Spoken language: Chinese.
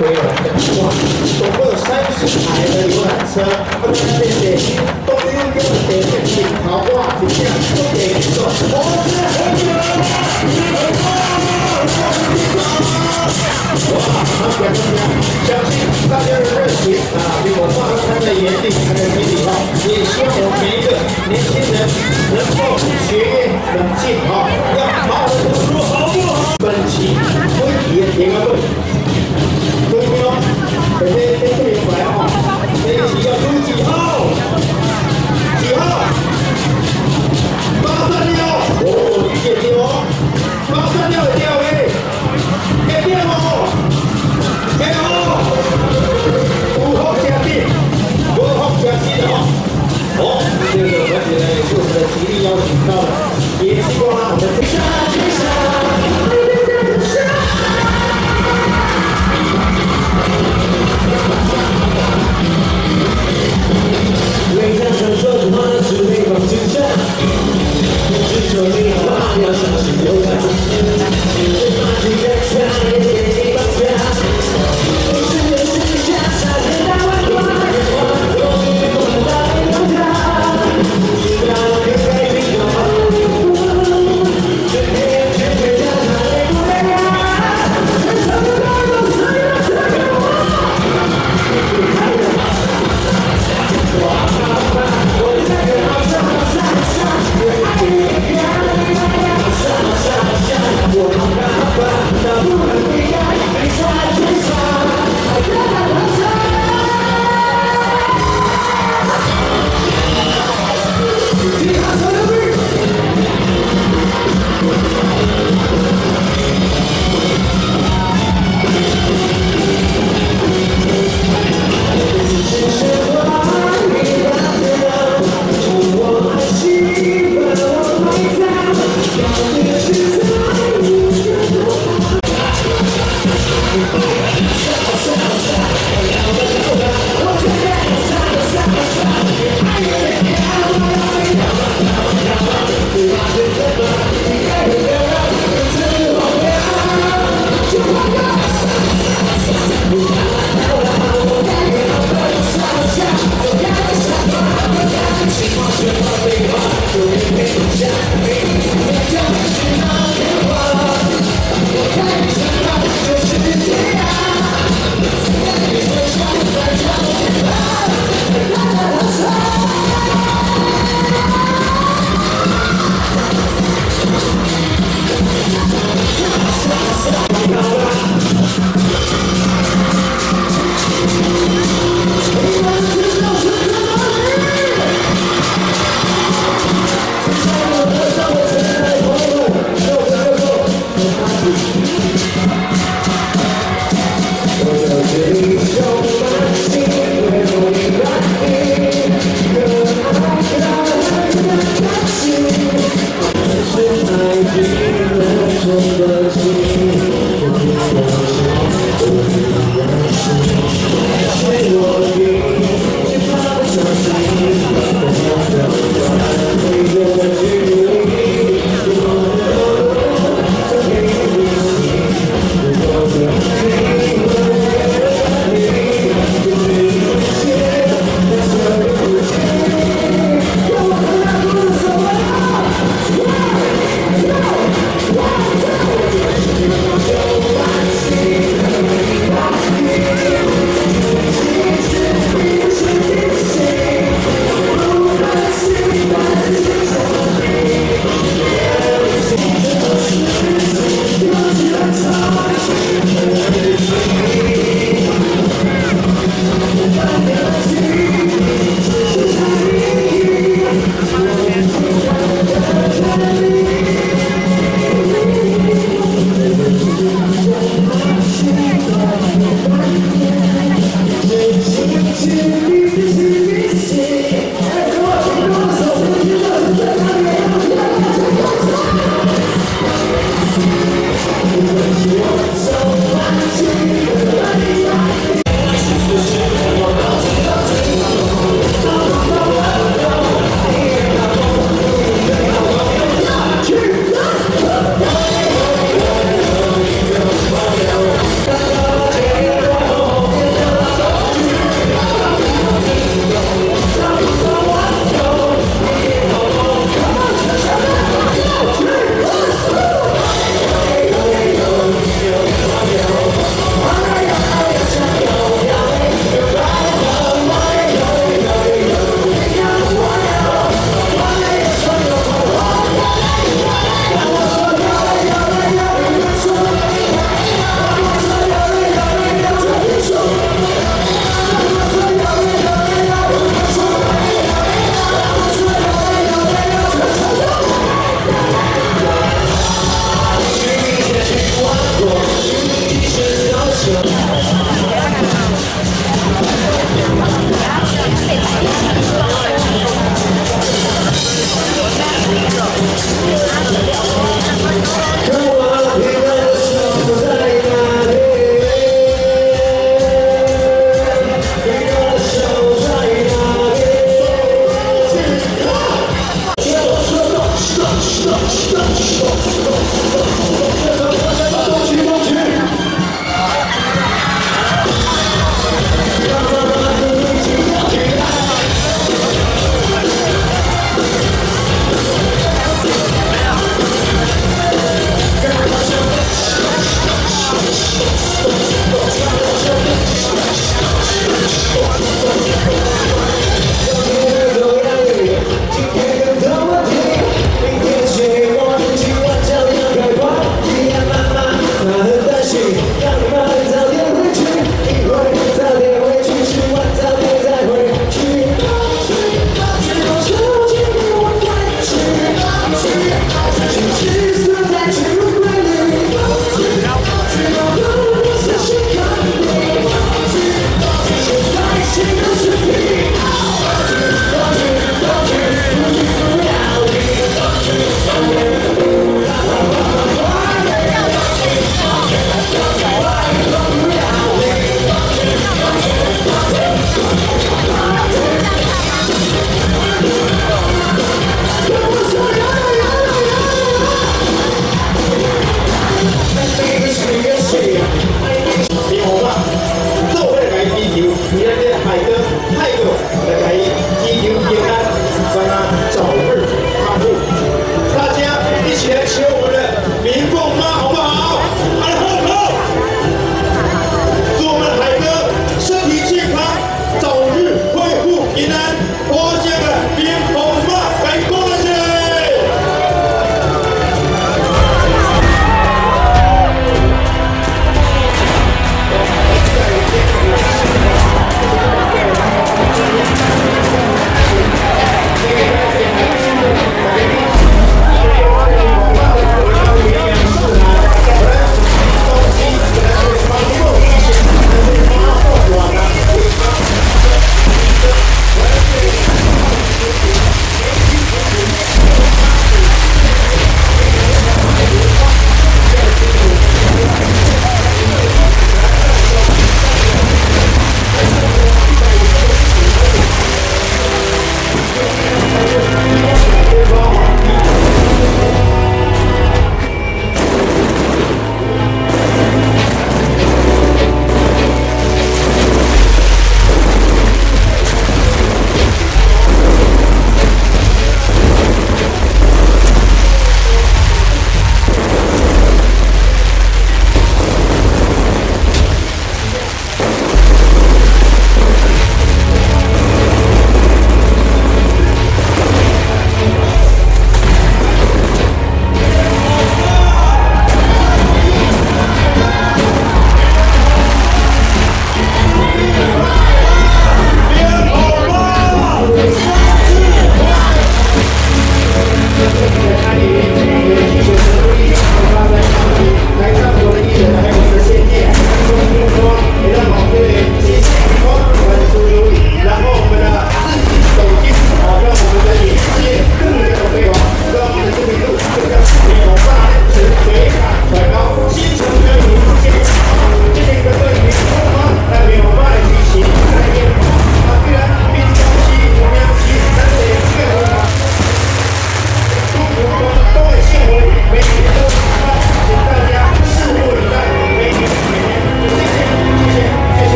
会有，总共有三十台的游览车，不在那边东悠悠的点点桃花，就这样给你走。我是何许人？我好想大家，相信大家的热情啊，比我放的眼里，看的心里啊，也希望我们每一个年轻人能够学业冷静啊。